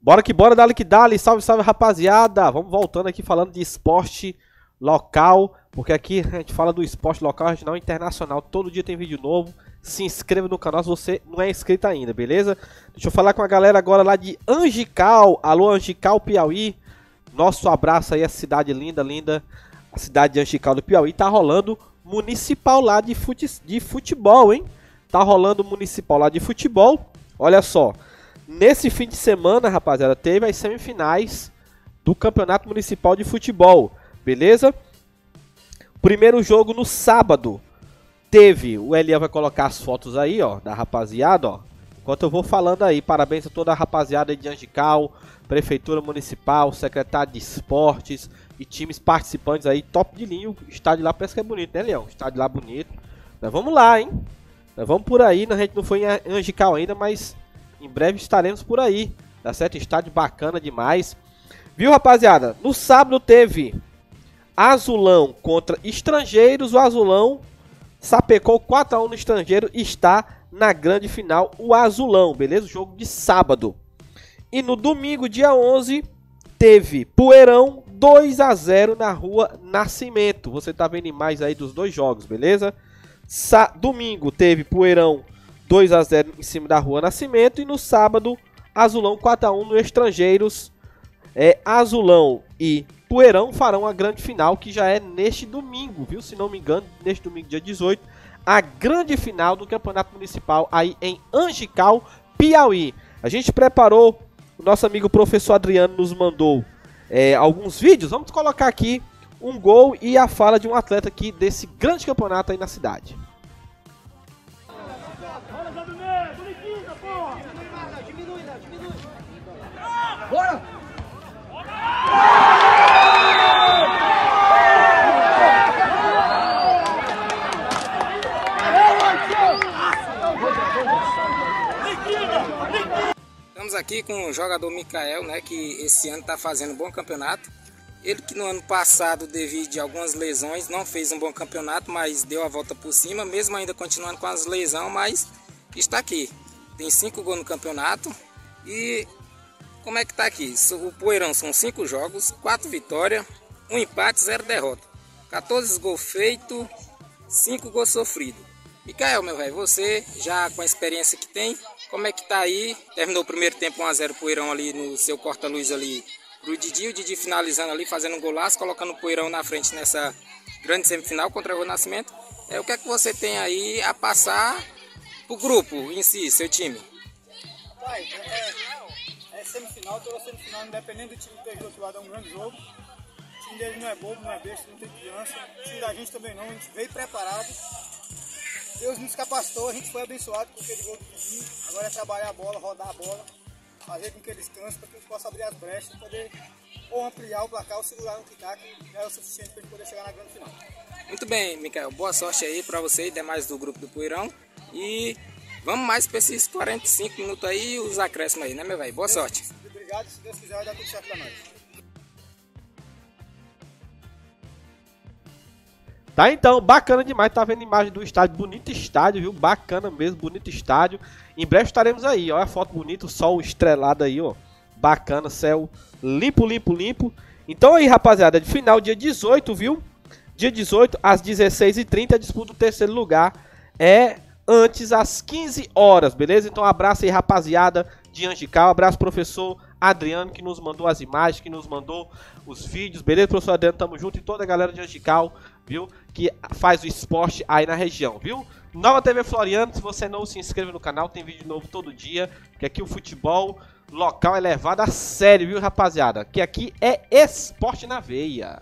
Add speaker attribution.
Speaker 1: Bora que bora, dale que dale, salve, salve rapaziada. Vamos voltando aqui falando de esporte local, porque aqui a gente fala do esporte local, regional e internacional. Todo dia tem vídeo novo. Se inscreva no canal se você não é inscrito ainda, beleza? Deixa eu falar com a galera agora lá de Angical. Alô, Angical, Piauí. Nosso abraço aí, a cidade linda, linda. A cidade de Angical do Piauí. Tá rolando municipal lá de, fute de futebol, hein? Tá rolando municipal lá de futebol. Olha só. Nesse fim de semana, rapaziada, teve as semifinais do Campeonato Municipal de Futebol, beleza? Primeiro jogo no sábado. Teve, o Elia vai colocar as fotos aí, ó, da rapaziada, ó. Enquanto eu vou falando aí, parabéns a toda a rapaziada de Angical, Prefeitura Municipal, Secretário de Esportes e times participantes aí, top de linha. O estádio lá parece que é bonito, né, Leão? Estádio lá bonito. Mas vamos lá, hein? Nós vamos por aí, né? a gente não foi em Angical ainda, mas em breve estaremos por aí. Tá certo? Estádio bacana demais. Viu, rapaziada? No sábado teve Azulão contra Estrangeiros. O Azulão sapecou 4x1 no Estrangeiro e está na grande final. O Azulão, beleza? O jogo de sábado. E no domingo, dia 11, teve Poeirão 2 a 0 na rua Nascimento. Você tá vendo imagens aí dos dois jogos, beleza? Sa domingo teve Poeirão 2 a 0 em cima da Rua Nascimento. E no sábado, Azulão 4 a 1 no Estrangeiros. É, Azulão e Poeirão farão a grande final, que já é neste domingo, viu? Se não me engano, neste domingo, dia 18, a grande final do Campeonato Municipal aí em Angical, Piauí. A gente preparou, o nosso amigo professor Adriano nos mandou é, alguns vídeos. Vamos colocar aqui um gol e a fala de um atleta aqui desse grande campeonato aí na cidade. Bora!
Speaker 2: Estamos aqui com o jogador Mikael, né, que esse ano está fazendo um bom campeonato. Ele que no ano passado, devido a algumas lesões, não fez um bom campeonato, mas deu a volta por cima, mesmo ainda continuando com as lesões, mas está aqui. Tem cinco gols no campeonato e como é que tá aqui? O Poeirão são 5 jogos, 4 vitórias, 1 um empate, 0 derrota. 14 gols feitos, 5 gols sofridos. Micael, meu velho, você já com a experiência que tem, como é que tá aí? Terminou o primeiro tempo 1x0 Poeirão ali no seu corta-luz ali pro Didi, o Didi finalizando ali, fazendo um golaço, colocando o Poeirão na frente nessa grande semifinal contra o Nascimento. É, o que é que você tem aí a passar pro grupo em si, seu time?
Speaker 3: Pai, é, semifinal, toda semifinal, independente do time que esteja do outro lado, é um grande jogo. O time deles não é bobo, não é besta, não tem criança. O time da gente também não, a gente veio preparado. Deus nos capacitou, a gente foi abençoado com aquele gol do Didi. Agora é trabalhar a bola, rodar a bola, fazer com que eles cansem para que a gente possa abrir as brechas poder ou ampliar o placar ou segurar no está, que é o suficiente para a gente poder chegar na grande final.
Speaker 2: Muito bem, Micael. Boa sorte aí para você e demais do grupo do Poeirão. E Vamos mais para esses 45 minutos aí os acréscimos aí, né, meu velho? Boa sorte.
Speaker 3: Obrigado, se Deus quiser vai dar tudo certo pra nós.
Speaker 1: Tá então, bacana demais, tá vendo a imagem do estádio, bonito estádio, viu? Bacana mesmo, bonito estádio. Em breve estaremos aí, olha a foto bonita, o sol estrelado aí, ó. Bacana, céu limpo, limpo, limpo. Então aí, rapaziada, de final dia 18, viu? Dia 18 às 16h30, a disputa do terceiro lugar é antes às 15 horas, beleza? Então abraço aí, rapaziada de Angical, abraço professor Adriano que nos mandou as imagens, que nos mandou os vídeos, beleza? Professor Adriano, tamo junto e toda a galera de Angical, viu? Que faz o esporte aí na região, viu? Nova TV Floriano, se você não se inscreve no canal, tem vídeo novo todo dia, que aqui o futebol local é levado a sério, viu, rapaziada? Que aqui é esporte na veia.